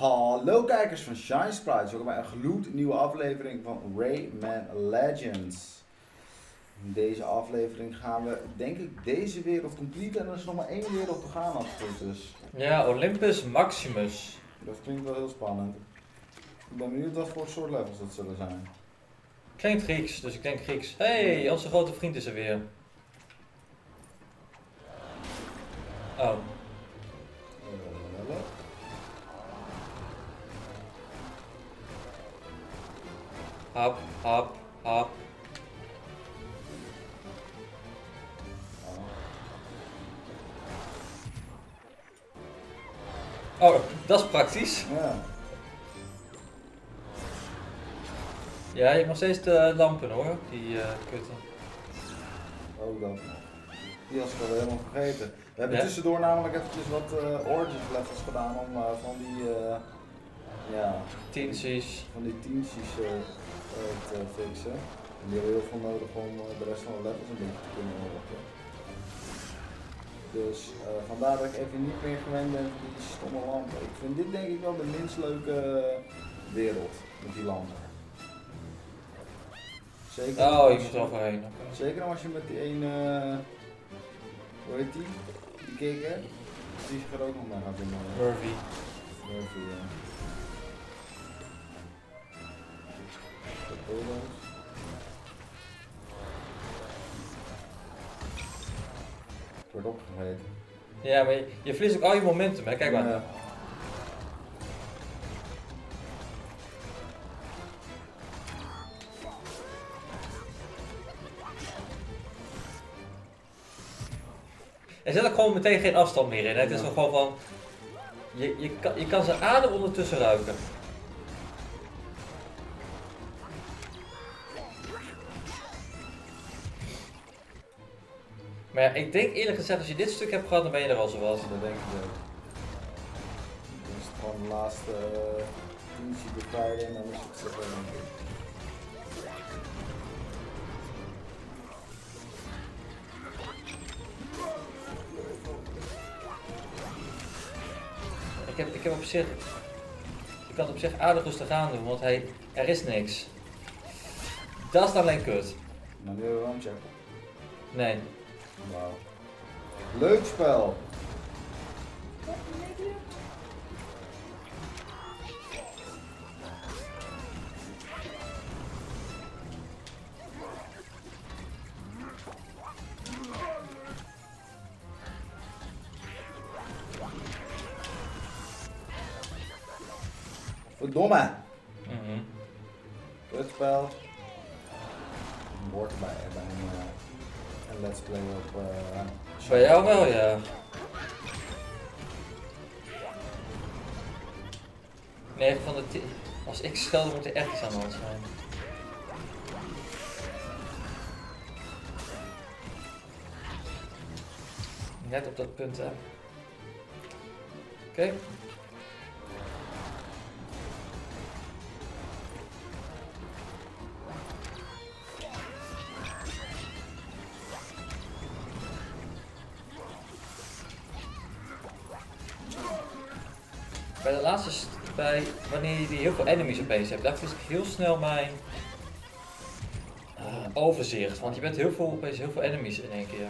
Hallo kijkers van Shine Sprites, welkom bij een gloednieuwe aflevering van Rayman Legends. In deze aflevering gaan we, denk ik, deze wereld complete en er is nog maar één wereld te gaan als het goed is. Ja, Olympus Maximus. Dat klinkt wel heel spannend. Ik ben benieuwd wat voor soort levels dat zullen zijn. Klinkt Grieks, dus ik denk Grieks. hey, onze grote vriend is er weer. Oh, Hap, hap, hap. Oh, dat is praktisch. Ja, Ja, je hebt nog steeds de lampen hoor, die eh kutten. ook dat. Die was ik al helemaal vergeten. We hebben Ja? tussendoor namelijk eventjes wat eh Origins levels gedaan om eh, van die, eh, ja, Tiensies. van die teamsies te fixen. En die hebben heel veel nodig om eh, de rest van de levels een beetje te kunnen unlocken. Dus eh, vandaar dat ik even niet meer gewend ben van die stomme lampen. Ik vind dit denk ik wel de minst leuke eh, wereld met die lampen. Zeker Oh, er overheen. oké. Zeker als je met die ene, eh, hoe heet die? Die kikker, die zich er ook nog mee gaat doen. eh, Murphy. Murphy, ja. Torpedo's. Het wordt opgegeten. Ja, maar je, je verliest ook al je momentum, hè? Kijk maar. Ja. Er zit ook gewoon meteen geen afstand meer in. Hè? Het is Ja. nog gewoon van. Je, je, kan, je kan zijn adem ondertussen ruiken. Maar ja, ik denk eerlijk gezegd, als je dit stuk hebt gehad, dan ben je er al zo was. Dat denk ik ook. Dan is het gewoon de laatste uh, teamsje bevrijden en dan is het zo denk ik. Ik heb, ik heb op zich. Je kan het op zich aardig rustig aan doen, want hij, er is niks. Dat is dan alleen kut. Nu hebben we wel een check. Nee. Wauw. Leuk spel! Verdomme! Mhm. Kutspel. Hoort bij, bij een, eh, een let's play op... eh, Bij jou wel, ja. Negen van de 10. Als ik schelde moet er echt iets aan de hand zijn. Net op dat punt, hè. Oké. Enemies opeens hebt, daar verlies ik heel snel mijn eh, overzicht. Want je bent heel veel, opeens heel veel enemies in één keer.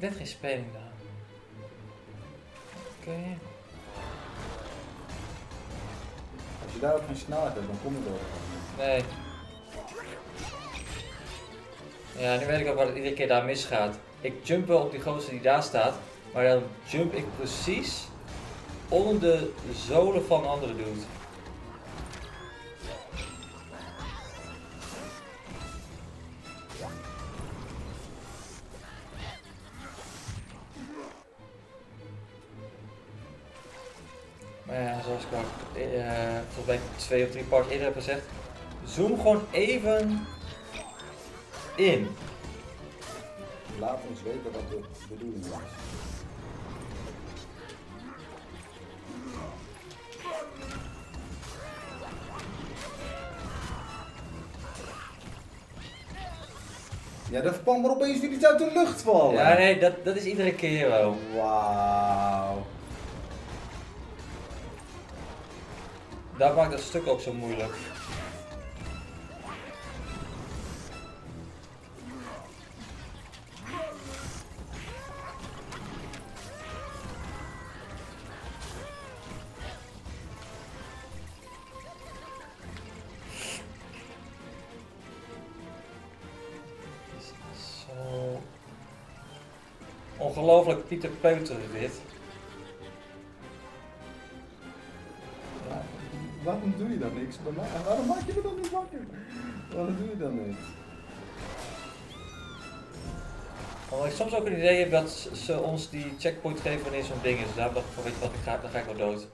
Net geen speling daar. Oké. Als je daar ook geen snelheid hebt, dan kom je door. Nee. Ja, nu weet ik ook wat iedere keer daar misgaat. Ik jump wel op die gozer die daar staat, maar dan jump ik precies onder de zolen van andere dude. Volgens mij twee of drie parts eerder heb gezegd, zoom gewoon even in. Laat ons weten wat de bedoeling is. Ja, dat kwam er opeens weer iets uit de lucht vallen. Ja, nee, dat, dat is iedere keer wel. Wauw. Dat maakt dat stuk ook zo moeilijk. Ongelooflijk Pieter Peuter dit. En waarom maak je me dan niet wakker? Waarom doe je dan niet? Omdat ik soms ook een idee heb dat ze- ons die checkpoint geven wanneer zo'n ding is. Daarom dacht ik weet je wat, ik ga, dan ga ik wel dood.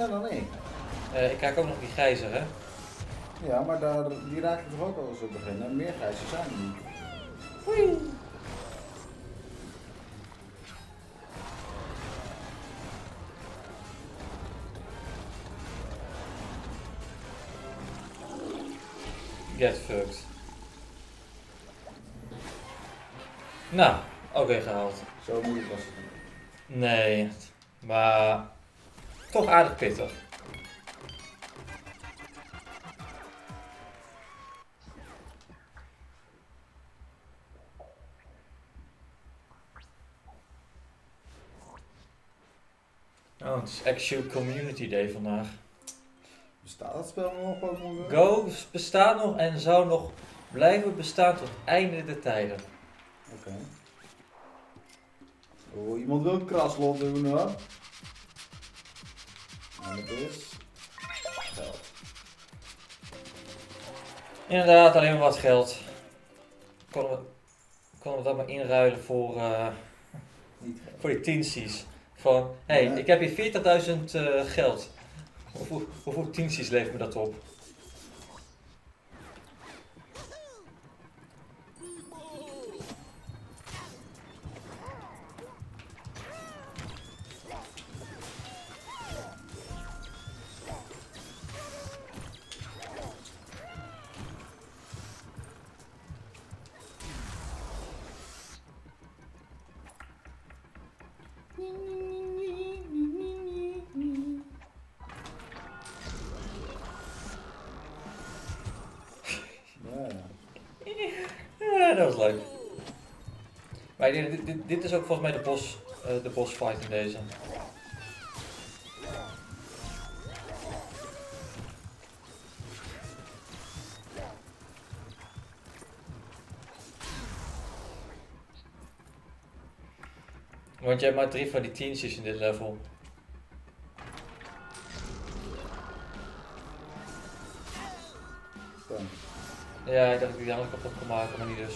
Zijn dan ik? Eh, ik krijg ook nog die gijzer, hè. Ja, maar daar, die raak ik toch ook al eens op beginnen. Meer gijzen zijn er niet. Get fucked. Nou, oké gehaald. Zo moeilijk was het niet. Nee, maar toch aardig pittig. Oh, het is Actual Community Day vandaag. Bestaat dat spel nog? Go bestaat nog en zou nog blijven bestaan tot einde der tijden. Oké. Oh, iemand wil een kraslot doen hoor. Geld. Inderdaad, alleen maar wat geld. Konden we, konden we dat maar inruilen voor, eh, voor die tiensies. Van, hé, hey, Ja. ik heb hier 40.000 eh, geld. Hoeveel, hoeveel tiensies levert me dat op? Fight in deze. Want je hebt maar drie van die tientjes in dit level. Ja, ik dacht dat ik die andere kapot kon maken, maar niet dus.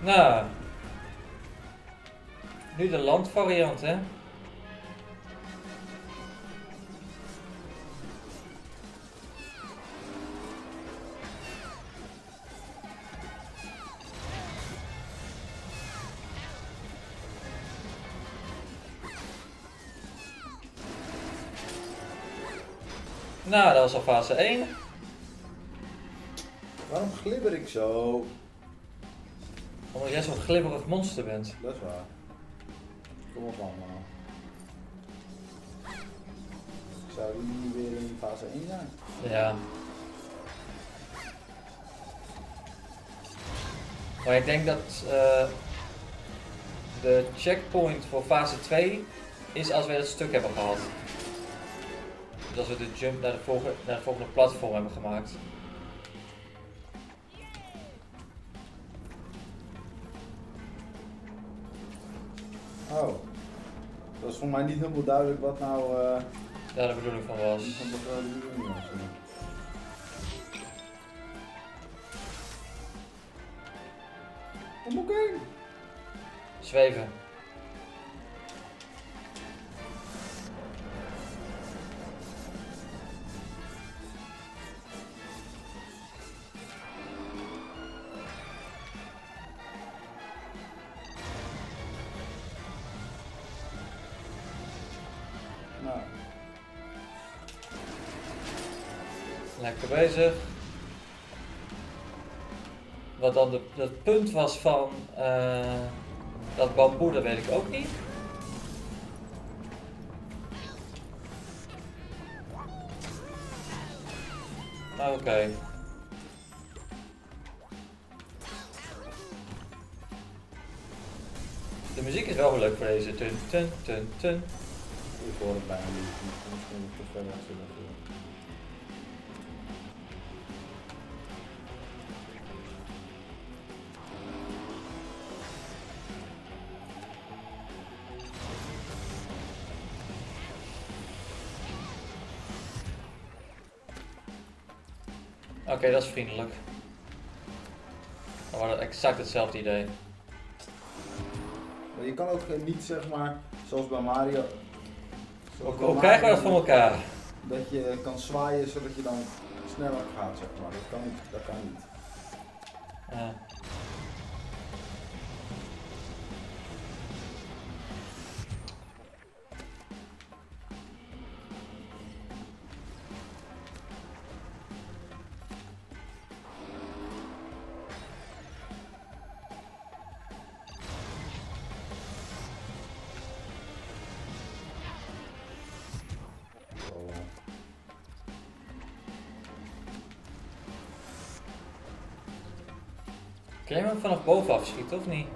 Nou. Nu de landvariant, hè? Nou, dat was al fase 1. Waarom glibber ik zo? Omdat jij zo'n glibberig monster bent. Dat is waar. Kom op allemaal. Zou die nu weer in fase 1 zijn? Ja. Maar ik denk dat eh, de checkpoint voor fase 2 is als wij dat stuk hebben gehad. Dus als we de jump naar de volgende, naar de volgende platform hebben gemaakt. Voor mij niet helemaal duidelijk wat nou eh Daar de bedoeling van was. wat de bedoeling was. Kom ook heen. Zweven. Lekker bezig. Wat dan de, het punt was van eh, dat bamboe, dat weet ik ook niet. Ah, Oké. De muziek is wel leuk voor deze. Tun, tun, tun, tun. ik hoor het bijna niet. Misschien te ver Oké, dat is vriendelijk. Dan wordt het exact hetzelfde idee. Maar je kan ook eh, niet zeg maar, zoals bij Mario. zoals Hoe, bij krijgen we dat voor elkaar? Dat je kan zwaaien zodat je dan sneller gaat, zeg maar. Dat kan niet. Dat kan niet. Ja. Of niet?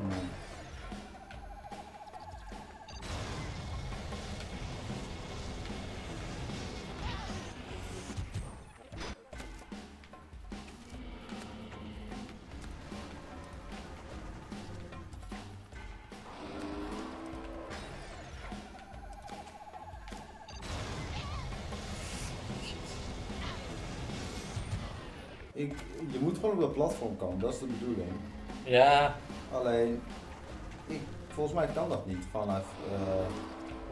Ik, je moet gewoon op dat platform komen, dat is de bedoeling. Ja, Alleen, ik, volgens mij kan dat niet vanaf eh,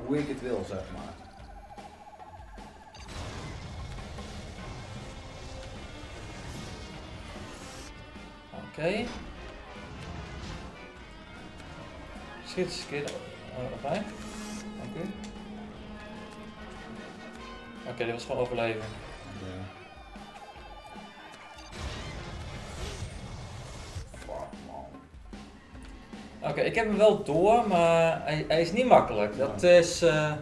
hoe ik het wil, zeg maar. oké. Schiet eens een keer op mij. Dank u. Oké, dit was gewoon overleven. Ja. Oké, ik heb hem wel door, maar hij, hij is niet makkelijk. Dat is eh,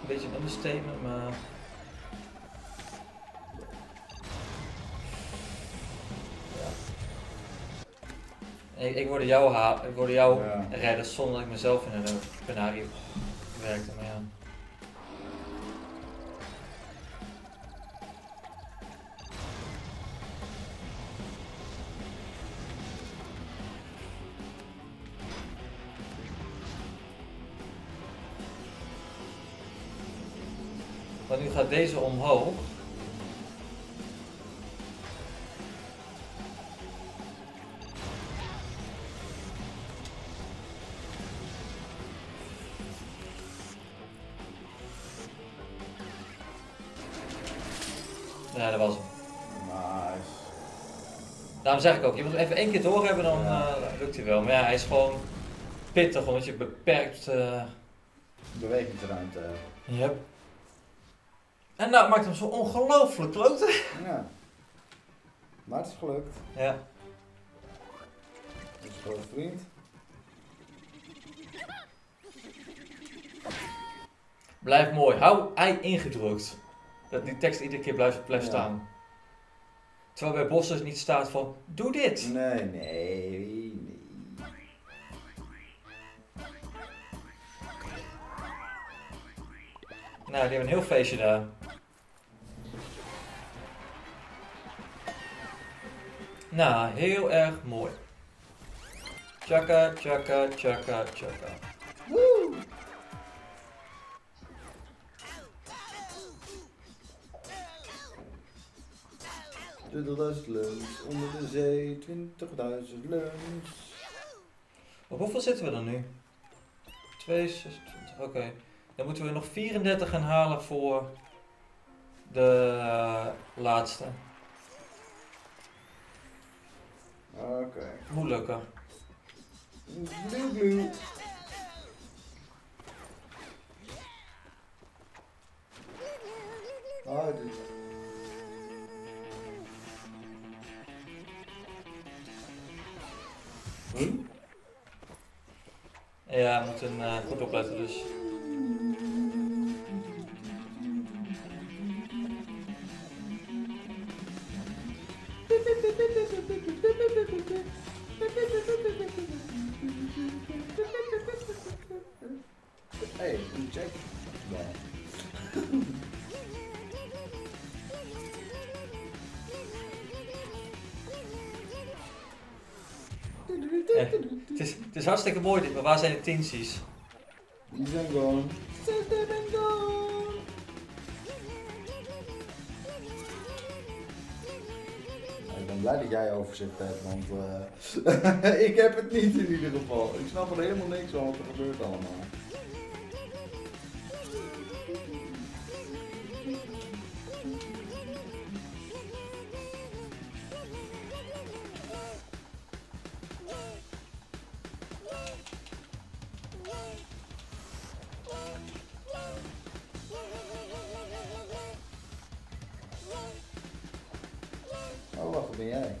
een beetje een understatement, maar... Ja. Ik, ik wilde jou, ha ik wilde jou Ja. redden zonder dat ik mezelf in een penarie werkte, maar ja. Want nu gaat deze omhoog. Ja, dat was hem. Nice. Daarom zeg ik ook, je moet even één keer door hebben, dan eh, lukt hij wel. Maar ja, hij is gewoon pittig, omdat je beperkt... eh Bewegingsruimte. Yep. En dat maakt hem zo ongelooflijk kloten. Ja. Maar het is gelukt. Ja. Dat is een grote vriend. Blijf mooi. Hou ei ingedrukt. Dat die tekst iedere keer blijft, blijft Ja. staan. Terwijl bij bossen niet staat van, doe dit. Nee, nee, nee. Nou, die hebben een heel feestje daar. Nou, heel erg mooi. Chaka, chaka, chaka, chaka. Woe! Twintigduizend lunch, onder de zee, 20.000 lunch. Op hoeveel zitten we dan nu? 226, oké. Dan moeten we nog 34 gaan halen voor de eh, laatste. Oké. Moet lukken. Blue blue. Ah, dit. Huh? Ja, we moeten eh, goed opletten hartstikke mooi dit, maar waar zijn de tinsies? Die zijn gone. Ze zijn gone. Ik ben blij dat jij overzicht hebt, want eh, ik heb het niet in ieder geval. Ik snap er helemaal niks van wat er gebeurt allemaal. Ben jij?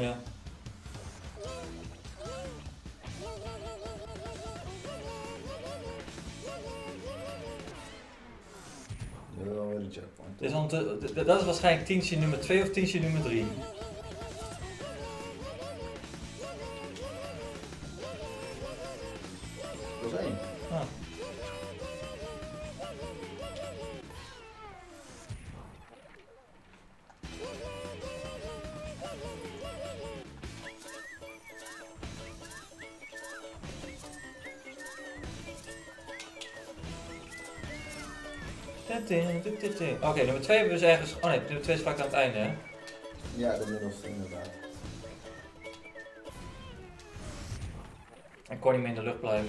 Ja. Je wil wel weer een checkpoint. Dus ont- d- d- dat is waarschijnlijk tientje nummer 2 of tientje nummer 3. 2 hebben we dus ergens. Oh nee, nummer 2 is vaak aan het einde, hè? Ja, de middelste inderdaad. Ik kon niet meer in de lucht blijven.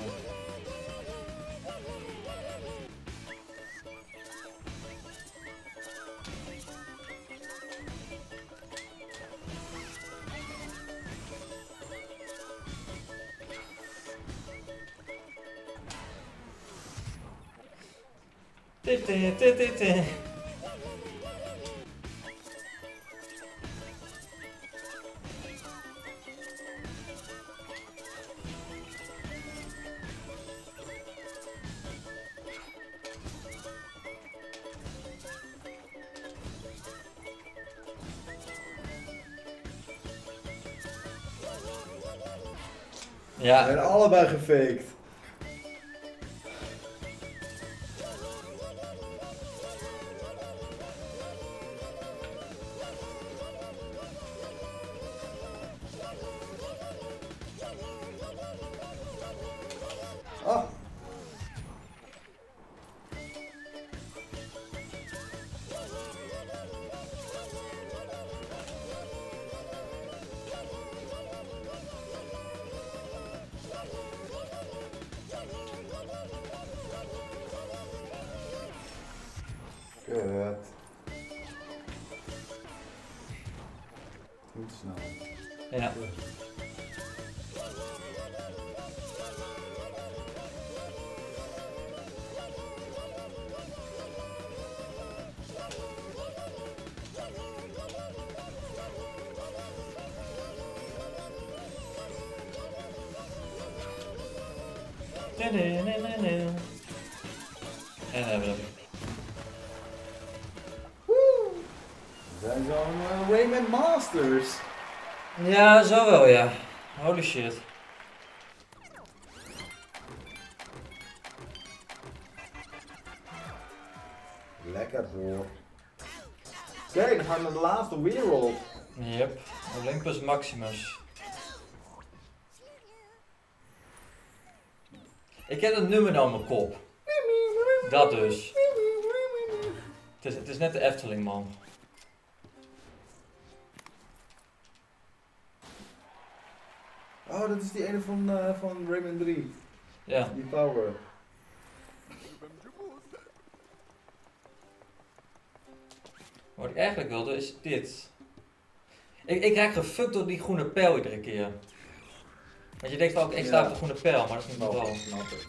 Titi, titi, titi. We allebei gefaked. En hebben we hem. Zijn zo'n uh, Rayman Masters. Ja, zo wel ja. Holy shit. Lekker hoor. Kijk, dan gaan we naar de laatste wereld. Yep, Olympus Maximus. Ik heb het nummer nou in mijn kop. Dat dus. Het is, het is net de Efteling, man. Oh, dat is die ene van, eh, van Rayman 3. Ja. Die power. Wat ik eigenlijk wilde is dit. Ik, ik raak gefukt door die groene pijl iedere keer. Want je denkt wel, ik sta Ja. op de groene pijl, maar dat is niet het Snap geval. ik, snap ik.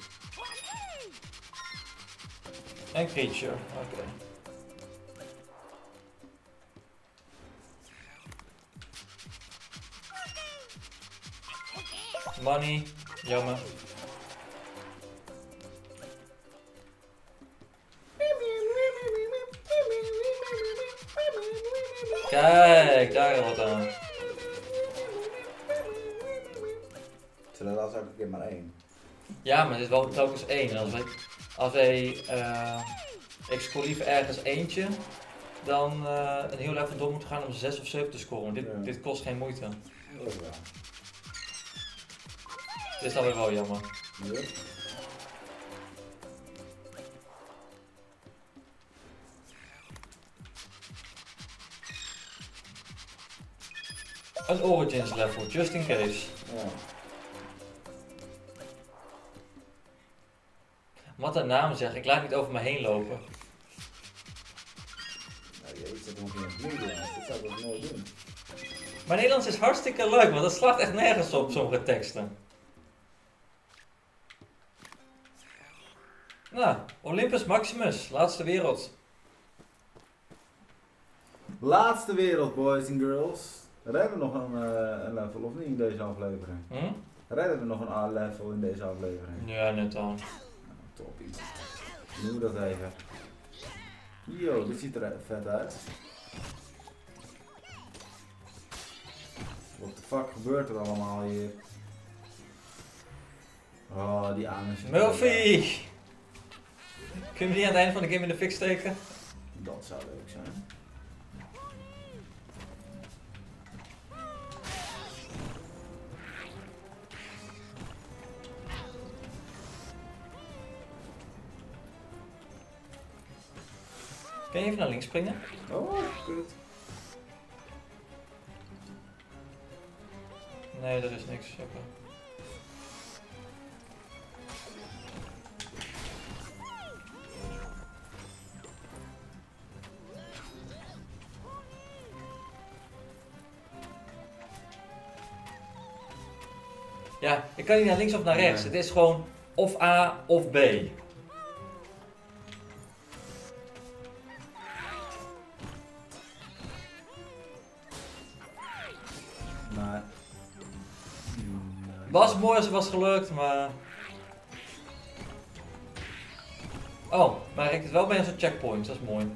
En creature, oké. Money, jammer. Kijk, daar wat aan. Dat is elke keer maar één. Ja, maar het is wel telkens één. En als wij, als wij eh, ik scoor liever ergens eentje, dan eh, een heel level door moeten gaan om 6 of 7 te scoren. Dit, Ja. dit kost geen moeite. Dat. Dit is dan weer wel jammer. Ja. Een Origins level, just in case. Ja. Wat een naam zeg, ik laat niet over me heen lopen. Nou, je zit nog in het. Dat zou ik nooit doen. Maar Nederlands is hartstikke leuk, want dat slaat echt nergens op, sommige teksten. Nou, Olympus Maximus, laatste wereld. Laatste wereld, boys and girls. Redden we nog een, eh, een level of niet in deze aflevering? Hm? Redden we nog een A-level in deze aflevering? Ja, net dan. Nou, toppie. Doe dat even. Yo, dit ziet er vet uit. What the fuck gebeurt er allemaal hier? Oh, die aan Murphy! Kun je die aan het einde van de game in de fik steken? Dat zou leuk zijn. Kun je even naar links springen? Oh, kut. Nee, er is niks. Ja, ik kan niet naar links of naar rechts. Nee. Het is gewoon of A of B. nee. Was gelukt, maar... Oh, maar ik het wel bij zo'n checkpoint, dat is mooi.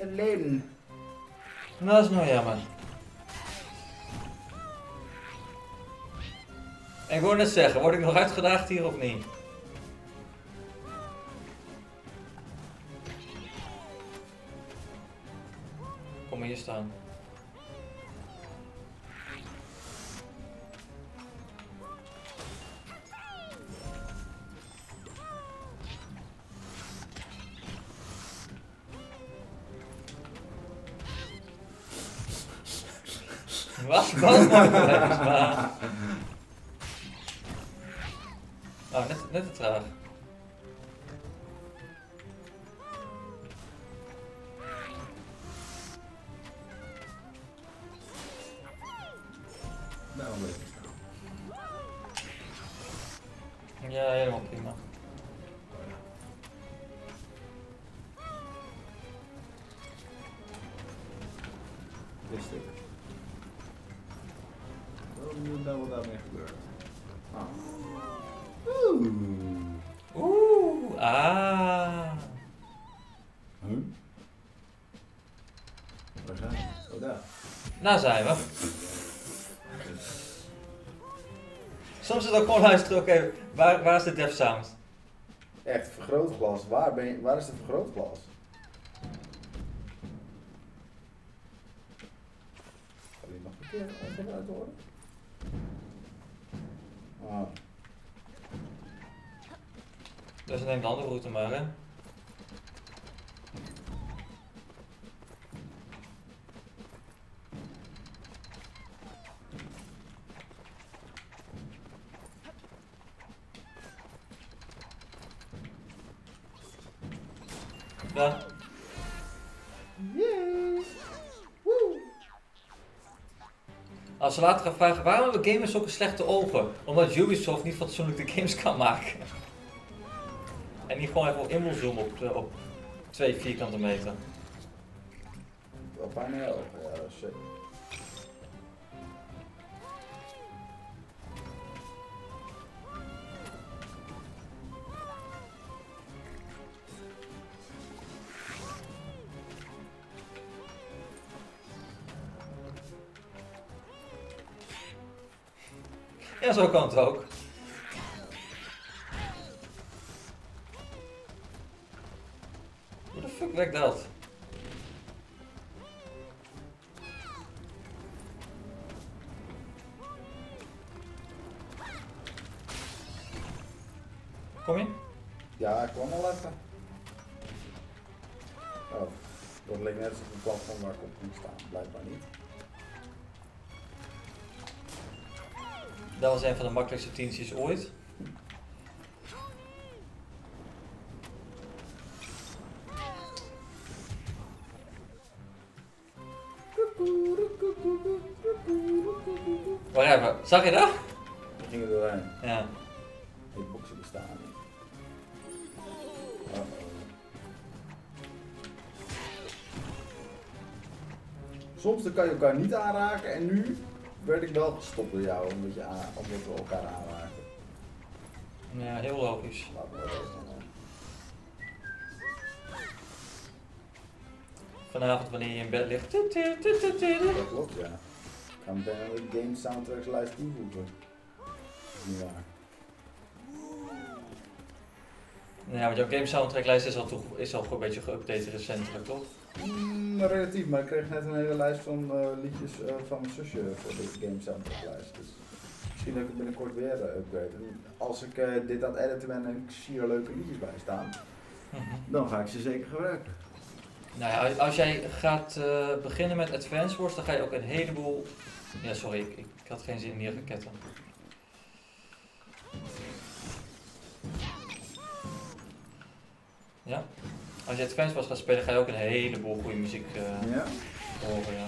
Ellen. Nou, dat is nou jammer. Ik wou net zeggen, word ik nog uitgedaagd hier of niet? Kom hier staan. Was, was net, daar. Nou zijn we. Soms is het ook gewoon luisteren, oké, waar, waar is de dev sound? Echt, vergrootglas. Waar, ben je, waar is de vergrootglas? Ga je nog een keer ongeluid horen? Ah, Dus neem de andere route maar, hè. Later gaan vragen waarom hebben gamers zulke slechte ogen? Omdat Ubisoft niet fatsoenlijk de games kan maken. En niet gewoon even in wil zoomen op, eh, op twee vierkante meter. Heel erg, ja, dat. Ja, zo kan het ook. Hoe de fuck werkt dat? Kom je? Ja, ik kwam al even. Oh, dat leek net alsof een platform waar ik op moet staan. Blijkbaar niet. Dat was een van de makkelijkste tientjes ooit. Whatever. Zag je dat? We gingen doorheen. Ja. Hitboxen bestaan niet. Soms dan kan je elkaar niet aanraken en nu werd ik wel gestopt door jou omdat, je aan, omdat we elkaar aanraken. Ja, heel logisch. Laat me. Vanavond wanneer je in bed ligt. Dat klopt, ja. Ik ga meteen aan de game soundtracks lijst toevoegen. Niet waar. Ja, want jouw game soundtracklijst is al, toch, is al een beetje geüpdate recentelijk, toch? Mm, relatief, maar ik kreeg net een hele lijst van eh, liedjes eh, van mijn zusje voor de game soundtracklijst. Dus misschien dat ik het binnenkort weer uh, upgrade. En als ik dit aan het editen ben en ik zie er leuke liedjes bij staan, Mhm. dan ga ik ze zeker gebruiken. Nou ja, als- jij gaat beginnen met Advance Wars, dan ga je ook een heleboel... Ja, sorry, ik, ik, had geen zin in neergeketten. Ja, als je Advance Wars gaat spelen, ga je ook een heleboel goede muziek eh, Ja? horen, ja.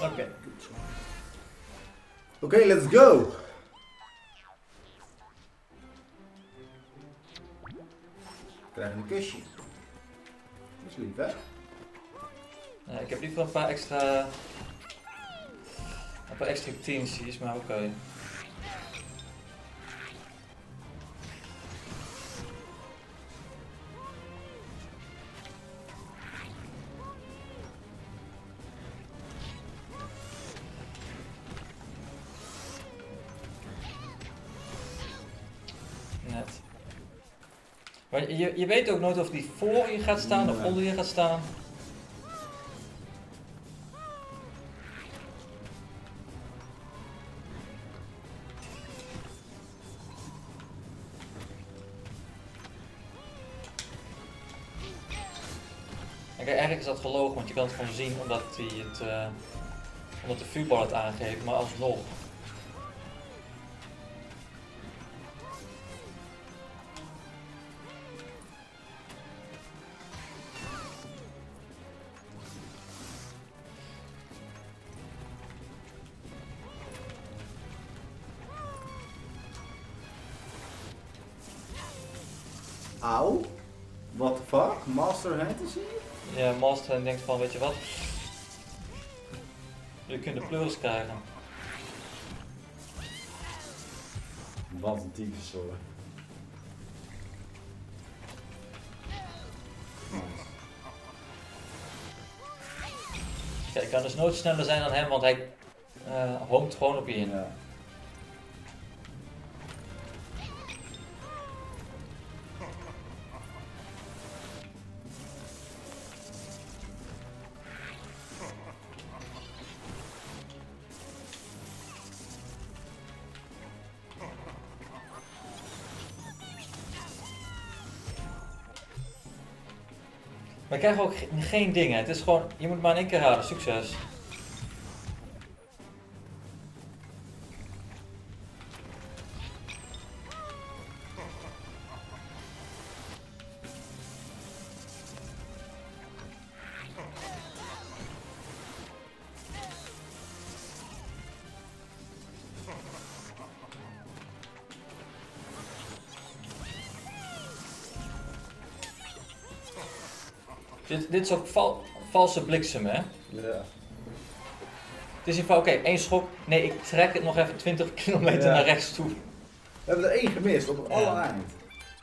Oké. Oké, let's go! Ik krijg een kusje. Dat is lief, hè? Ja, ik heb liever een paar extra. Een paar extra tientjes, maar oké. Net. Maar je, je weet ook nooit of die voor je gaat staan of onder je gaat staan. Je kan het gewoon zien omdat, hij het, eh, omdat de vuurbal het aangeeft, maar alsnog. En en denkt van, weet je wat, jullie kunnen pleurs krijgen. Wat een tyfus hoor. Kijk, ik kan dus nooit sneller zijn dan hem, want hij uh, gewoon op je in. Ja. We krijgen ook ge- geen dingen. Het is gewoon, je moet maar in één keer raden. Succes. Dit, dit is ook val- valse bliksem, hè? Ja. Het is in van, oké, één schok. Nee, ik trek het nog even 20 kilometer Ja. naar rechts toe. We hebben er één gemist op het Ja. allereind.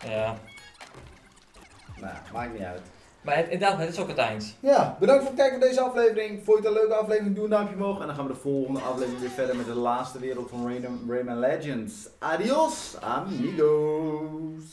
Ja. Nou, maakt niet uit. Maar het, inderdaad, het is ook het eind. Ja, bedankt voor het kijken naar deze aflevering. Vond je het een leuke aflevering? Doe een duimpje omhoog. En dan gaan we de volgende aflevering weer verder met de laatste wereld van Rayman, Rayman Legends. Adios, amigos.